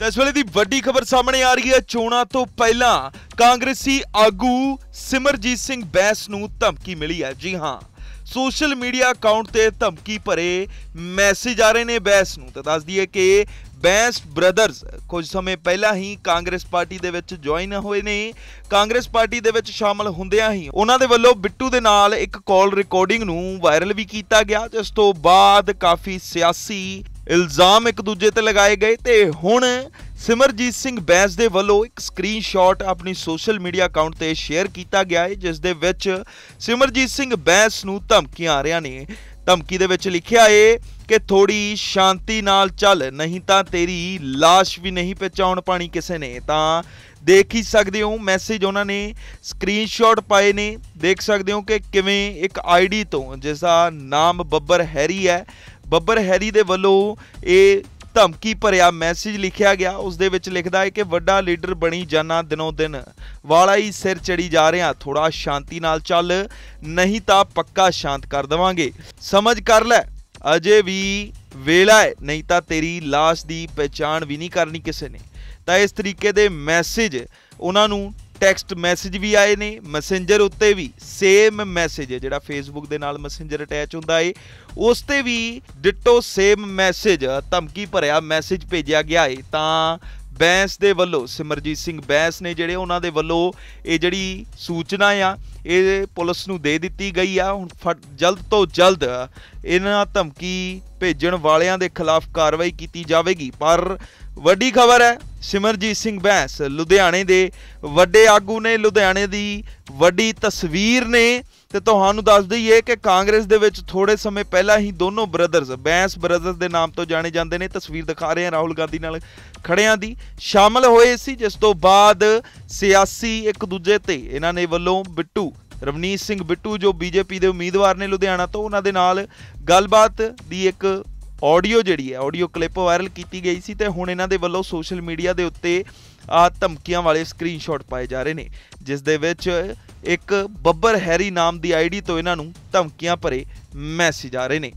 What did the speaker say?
ਤਾਂ ਇਸ ਵੇਲੇ ਦੀ ਵੱਡੀ ਖਬਰ ਸਾਹਮਣੇ ਆ ਰਹੀ ਹੈ। ਚੋਣਾਂ ਤੋਂ ਪਹਿਲਾਂ ਕਾਂਗਰਸੀ ਆਗੂ ਸਿਮਰਜੀਤ ਸਿੰਘ ਬੈਂਸ ਨੂੰ ਧਮਕੀ ਮਿਲੀ ਹੈ। ਜੀ ਹਾਂ, ਸੋਸ਼ਲ ਮੀਡੀਆ ਅਕਾਊਂਟ ਤੇ ਧਮਕੀ ਭਰੇ ਮੈਸੇਜ ਆ ਰਹੇ ਨੇ ਬੈਂਸ ਨੂੰ। ਤਾਂ ਦੱਸ ਦਈਏ ਕਿ ਬੈਂਸ ਬ੍ਰਦਰਜ਼ ਕੁਝ ਸਮੇਂ ਪਹਿਲਾਂ ਹੀ ਕਾਂਗਰਸ ਪਾਰਟੀ ਦੇ ਵਿੱਚ ਜੁਆਇਨ ਹੋਏ ਨੇ। ਕਾਂਗਰਸ ਪਾਰਟੀ ਦੇ ਵਿੱਚ ਸ਼ਾਮਲ ਹੁੰਦਿਆਂ ਹੀ ਉਹਨਾਂ ਦੇ ਵੱਲੋਂ ਬਿੱਟੂ ਦੇ ਨਾਲ ਇੱਕ ਕਾਲ ਰਿਕਾਰਡਿੰਗ ਨੂੰ ਵਾਇਰਲ ਵੀ ਕੀਤਾ ਗਿਆ, ਜਿਸ ਤੋਂ ਬਾਅਦ ਕਾਫੀ ਸਿਆਸੀ ਇਲਜ਼ਾਮ ਇੱਕ ਦੂਜੇ ਤੇ ਲਗਾਏ ਗਏ ਤੇ ਹੁਣ ਸਿਮਰਜੀਤ ਸਿੰਘ ਬੈਂਸ ਦੇ ਵੱਲੋਂ ਇੱਕ ਸਕਰੀਨਸ਼ਾਟ ਆਪਣੀ ਸੋਸ਼ਲ ਮੀਡੀਆ ਅਕਾਊਂਟ ਤੇ ਸ਼ੇਅਰ ਕੀਤਾ ਗਿਆ ਹੈ, ਜਿਸ ਦੇ ਵਿੱਚ ਸਿਮਰਜੀਤ ਸਿੰਘ ਬੈਂਸ ਨੂੰ ਧਮਕੀਆਂ ਆ ਰਹੀਆਂ ਨੇ। ਧਮਕੀ ਦੇ ਵਿੱਚ ਲਿਖਿਆ ਏ ਕਿ ਥੋੜੀ ਸ਼ਾਂਤੀ ਨਾਲ ਚੱਲ, ਨਹੀਂ ਤਾਂ ਤੇਰੀ লাশ ਵੀ ਨਹੀਂ ਪਹੁੰਚਾਉਣ ਪਾਣੀ ਕਿਸੇ ਨੇ। ਤਾਂ ਦੇਖ ਹੀ ਸਕਦੇ ਹੋ ਮੈਸੇਜ ਉਹਨਾਂ ਨੇ ਸਕਰੀਨਸ਼ਾਟ ਪਾਏ ਨੇ। ਦੇਖ ਸਕਦੇ ਹੋ ਕਿ ਕਿਵੇਂ ਇੱਕ ਆਈਡੀ ਤੋਂ ਜਿਸ ਦਾ ਨਾਮ ਬੱਬਰ ਹੈਰੀ ਹੈ ਬੱਬਰ ਹੈਰੀ ਦੇ ਵੱਲੋਂ ਇਹ ਧਮਕੀ ਭਰਿਆ ਮੈਸੇਜ ਲਿਖਿਆ ਗਿਆ। ਉਸ ਦੇ ਵਿੱਚ ਲਿਖਦਾ ਹੈ ਕਿ ਵੱਡਾ ਲੀਡਰ ਬਣੀ ਜਾਣਾ ਦਿਨੋਂ ਦਿਨ। ਵਾਲਾ ਹੀ ਸਿਰ ਚੜੀ ਜਾ ਰਿਹਾ। ਥੋੜਾ ਸ਼ਾਂਤੀ ਨਾਲ ਚੱਲ, ਨਹੀਂ ਤਾਂ ਪੱਕਾ ਸ਼ਾਂਤ ਕਰ ਦਵਾਂਗੇ। ਸਮਝ ਕਰ ਲੈ, ਅਜੇ ਵੀ ਵੇਲਾ ਹੈ, ਨਹੀਂ ਤਾਂ ਤੇਰੀ লাশ ਦੀ ਪਛਾਣ ਵੀ ਨਹੀਂ ਕਰਨੀ ਕਿਸੇ ਨੇ। ਤਾਂ ਇਸ ਤਰੀਕੇ ਦੇ ਮੈਸੇਜ ਉਹਨਾਂ ਨੂੰ ਟੈਕਸਟ ਮੈਸੇਜ ਵੀ ਆਏ ਨੇ ਮੈਸੇਂਜਰ ਉੱਤੇ ਵੀ ਸੇਮ ਮੈਸੇਜ ਜਿਹੜਾ ਫੇਸਬੁੱਕ ਦੇ ਨਾਲ ਮੈਸੇਂਜਰ ਅਟੈਚ ਹੁੰਦਾ ਏ। ਉਸ ਤੇ ਵੀ ਡਿਟੋ ਸੇਮ ਮੈਸੇਜ ਧਮਕੀ ਭਰਿਆ ਮੈਸੇਜ ਭੇਜਿਆ ਗਿਆ ਏ। ਤਾਂ ਬੈਂਸ ਦੇ ਵੱਲੋਂ ਸਿਮਰਜੀਤ ਸਿੰਘ ਬੈਂਸ ਨੇ ਜਿਹੜੇ ਉਹਨਾਂ ਦੇ ਵੱਲੋਂ ਇਹ ਜਿਹੜੀ ਸੂਚਨਾ ਆ ਇਹ ਪੁਲਿਸ ਨੂੰ ਦੇ ਦਿੱਤੀ ਗਈ ਆ। ਹੁਣ ਫਟ- ਜਲਦ ਤੋਂ ਜਲਦ ਇਹਨਾਂ ਧਮਕੀ ਭੇਜਣ ਵਾਲਿਆਂ ਦੇ ਖਿਲਾਫ ਕਾਰਵਾਈ ਕੀਤੀ ਜਾਵੇਗੀ। ਪਰ ਵੱਡੀ ਖਬਰ ਹੈ, ਸਿਮਰਜੀਤ ਸਿੰਘ ਬੈਂਸ ਲੁਧਿਆਣੇ ਦੇ ਵੱਡੇ ਆਗੂ ਨੇ ਲੁਧਿਆਣੇ ਦੀ ਵੱਡੀ ਤਸਵੀਰ ਨੇ ਤੇ ਤੁਹਾਨੂੰ ਦੱਸ ਦਈਏ ਕਿ ਕਾਂਗਰਸ ਦੇ ਵਿੱਚ ਥੋੜੇ ਸਮੇਂ ਪਹਿਲਾਂ ਹੀ ਦੋਨੋਂ ਬ੍ਰਦਰਜ਼ ਬੈਂਸ ਬ੍ਰਦਰਜ਼ ਦੇ ਨਾਮ ਤੋਂ ਜਾਣੇ ਜਾਂਦੇ ਨੇ, ਤਸਵੀਰ ਦਿਖਾ ਰਹੇ ਹਾਂ ਰਾਹੁਲ ਗਾਂਧੀ ਨਾਲ ਖੜਿਆਂ ਦੀ। ਸ਼ਾਮਲ ਹੋਏ ਸੀ, ਜਿਸ ਤੋਂ ਬਾਅਦ ਸਿਆਸੀ ਇੱਕ ਦੂਜੇ ਤੇ ਇਹਨਾਂ ਨੇ ਵੱਲੋਂ ਬਿੱਟੂ, ਰਵਨੀਤ ਸਿੰਘ ਬਿੱਟੂ ਜੋ ਬੀਜੇਪੀ ਦੇ ਉਮੀਦਵਾਰ ਨੇ ਲੁਧਿਆਣਾ ਤੋਂ, ਉਹਨਾਂ ਦੇ ਨਾਲ ਗੱਲਬਾਤ ਦੀ ਇੱਕ ਆਡੀਓ ਜਿਹੜੀ ਹੈ ਆਡੀਓ ਕਲਿੱਪ ਵਾਇਰਲ ਕੀਤੀ ਗਈ ਸੀ ਤੇ ਹੁਣ ਇਹਨਾਂ ਦੇ ਵੱਲੋਂ ਸੋਸ਼ਲ ਮੀਡੀਆ ਦੇ ਉੱਤੇ ਆ ਧਮਕੀਆਂ ਵਾਲੇ ਸਕਰੀਨਸ਼ਾਟ ਪਾਏ ਜਾ ਰਹੇ ਨੇ ਜਿਸ ਦੇ ਵਿੱਚ ਇੱਕ ਬੱਬਰ ਹੈਰੀ ਨਾਮ ਦੀ ਆਈਡੀ ਤੋਂ ਇਹਨਾਂ ਨੂੰ ਧਮਕੀਆਂ ਭਰੇ ਮੈਸੇਜ ਆ ਰਹੇ ਨੇ।